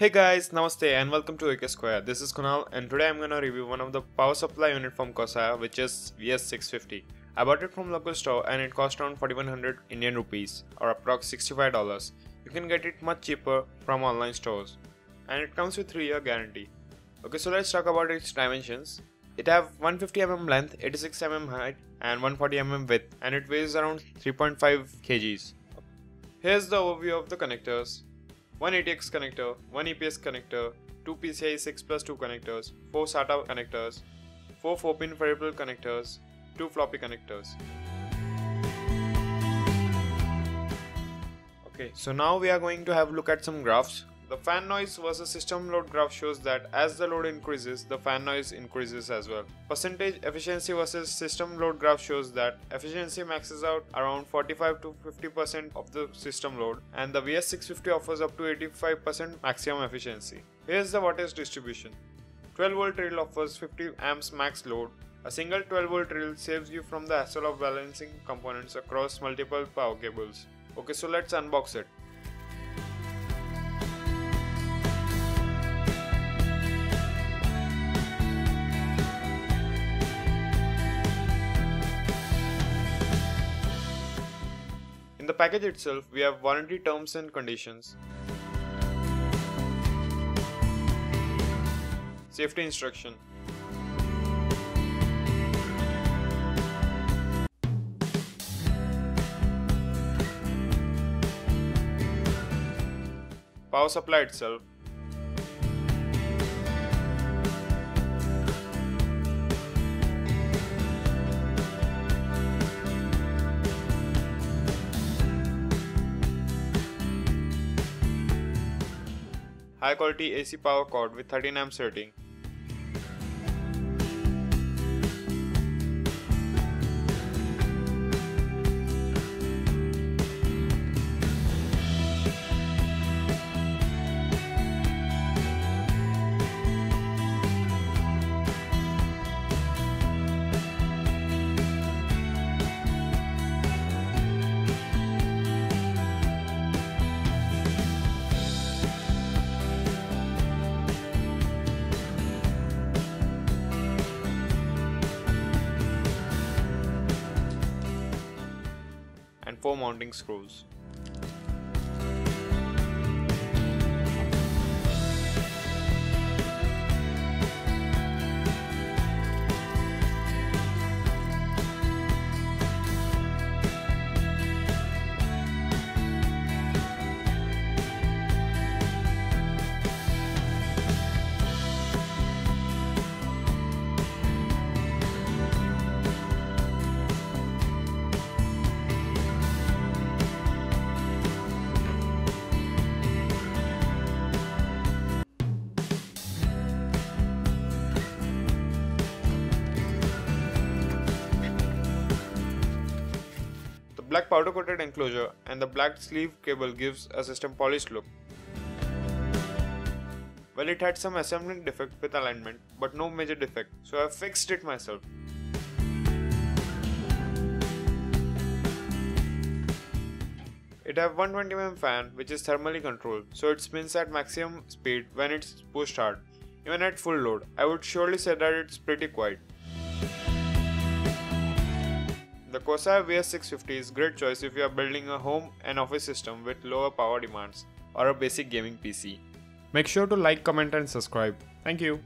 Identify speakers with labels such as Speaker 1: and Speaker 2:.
Speaker 1: Hey guys, namaste and welcome to AK Square. This is Kunal and today I'm gonna review one of the power supply unit from Corsair which is VS650. I bought it from local store and it cost around 4100 Indian rupees or approx $65. You can get it much cheaper from online stores and it comes with 3 year guarantee. Okay so let's talk about its dimensions. It have 150mm length, 86mm height and 140mm width and it weighs around 3.5 kgs. Here's the overview of the connectors one ATX connector, one EPS connector, two PCIe 6 plus 2 connectors, four SATA connectors, four 4-pin peripheral connectors, two floppy connectors. Okay, so now we are going to have a look at some graphs the fan noise versus system load graph shows that as the load increases, the fan noise increases as well. Percentage efficiency versus system load graph shows that efficiency maxes out around 45 to 50% of the system load and the VS650 offers up to 85% maximum efficiency. Here's the wattage distribution. 12 volt rail offers 50 amps max load. A single 12 volt rail saves you from the hassle of balancing components across multiple power cables. Okay, so let's unbox it. The package itself, we have warranty terms and conditions, safety instruction, power supply itself, high quality AC power cord with 13 amps rating. And 4 mounting screws. Black powder coated enclosure and the black sleeve cable gives a system polished look. Well it had some assembling defect with alignment but no major defect so I fixed it myself. It have 120mm fan which is thermally controlled so it spins at maximum speed when it's pushed hard. Even at full load, I would surely say that it's pretty quiet. The Corsair VS650 is great choice if you are building a home and office system with lower power demands or a basic gaming PC. Make sure to like, comment and subscribe. Thank you.